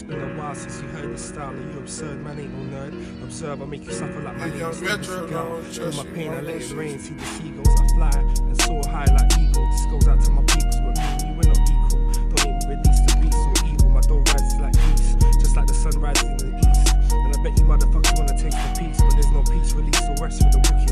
It's been a while since you heard this style. Are you absurd? Man ain't no nerd. Observe, I make you suffer like my name is Steven Seagal. Feel my pain, I let it rain. See the seagulls, I fly and soar high like eagle. This goes out to my peoples, but me and you, we're not equal. Don't me release the beast or evil. My door rises like peace, just like the sun rises in the east. And I bet you motherfuckers wanna taste the peace, but there's no peace release or rest for the wicked.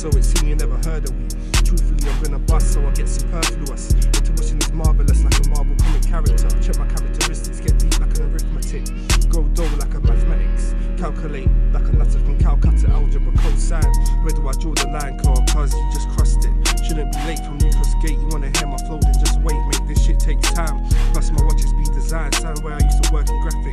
So it seems you never heard of me. Truthfully, I'm gonna bust, so I get superfluous. Intuition is marvelous, like a Marvel comic character. Check my characteristics, get deep like an arithmetic. Go dull like a mathematics. Calculate like a nutter from Calcutta algebra cosine. Where do I draw the line? Cause you just crossed it. Shouldn't be late from New Cross Gate. You wanna hear my flow, then just wait, mate. This shit takes time. Plus, my watches be designed. Sound where I used to work in graphic.